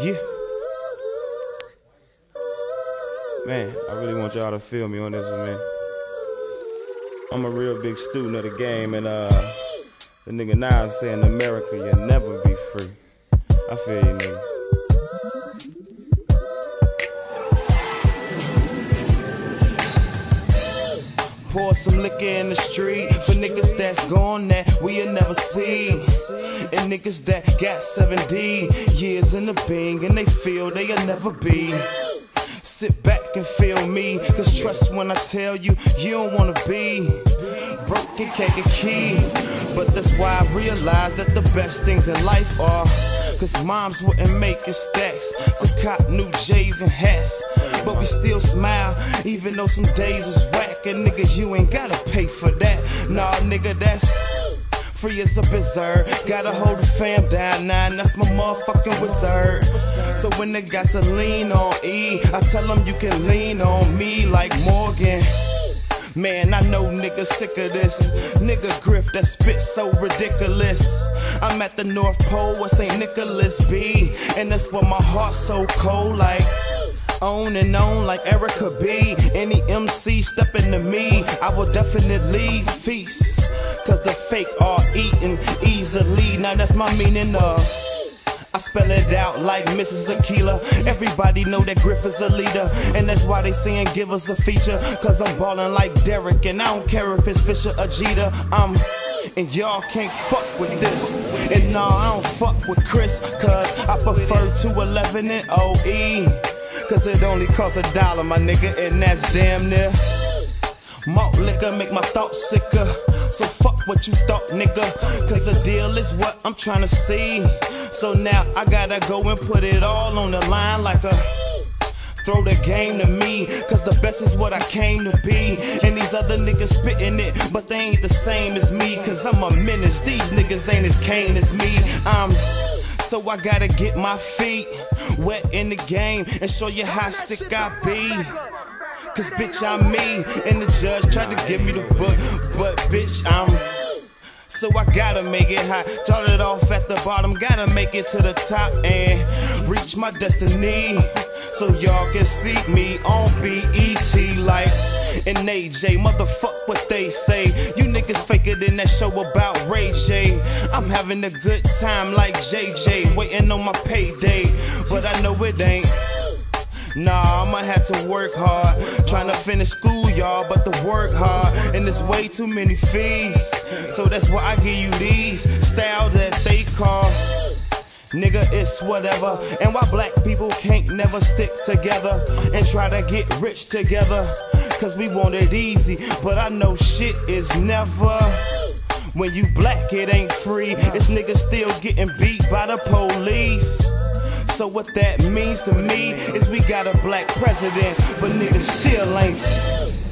Yeah. Man, I really want y'all to feel me on this one, man. I'm a real big student of the game, and uh, the nigga now saying America, you'll never be free. I feel you, nigga. Pour some liquor in the street for niggas that's gone that we'll never see. And niggas that got 70 bing and they feel they'll never be. Sit back and feel me, cause trust when I tell you, you don't wanna be broken Kankakee. But that's why I realize that the best things in life are. Cause moms wouldn't make it stacks to cop new J's and hats. But we still smile, even though some days was whack. And nigga, you ain't gotta pay for that. Nah, nigga, that's free as a berserk. Gotta hold the fam down and that's my motherfucking wizard. So when they got lean on E, I tell them you can lean on me like Morgan. Man, I know niggas sick of this. Nigga Griff that spit so ridiculous. I'm at the North Pole with St. Nicholas B. And that's where my heart's so cold, like on and on like Erica B. Any MC stepping to me, I will definitely feast. Cause the fake are eating easily. Now that's my meaning of. I spell it out like Mrs. Aquila. Everybody know that Griff is a leader. And that's why they saying give us a feature. Cause I'm ballin' like Derek. And I don't care if it's Fisher or Jeter. I'm and y'all can't fuck with this. And nah, I don't fuck with Chris. Cause I prefer 211 and OE. Cause it only costs a dollar, my nigga. And that's damn near. Malt liquor make my thoughts sicker. So fuck what you thought, nigga. Cause the deal is what I'm trying to see. So now I gotta go and put it all on the line like a. Throw the game to me, cause the best is what I came to be. And these other niggas spitting it, but they ain't the same as me, cause I'm a menace. These niggas ain't as keen as me. I'm so I gotta get my feet wet in the game and show you how sick I be. Cause bitch, I'm me, and the judge tried to give me the book, but bitch, I'm. So I gotta make it hot. high. it off at the bottom, gotta make it to the top and reach my destiny. So y'all can see me on BET like an AJ. Motherfuck what they say. You niggas faker than that show about Ray J. I'm having a good time like JJ, waiting on my payday. But I know it ain't. Nah, I'ma have to work hard. Trying to finish school, y'all, but the work hard. And there's way too many fees. So that's why I give you these style that they call. Nigga, it's whatever. And why black people can't never stick together and try to get rich together. Cause we want it easy, but I know shit is never. When you black, it ain't free. It's niggas still getting beat by the police. So what that means to me is we got a black president, but niggas still ain't.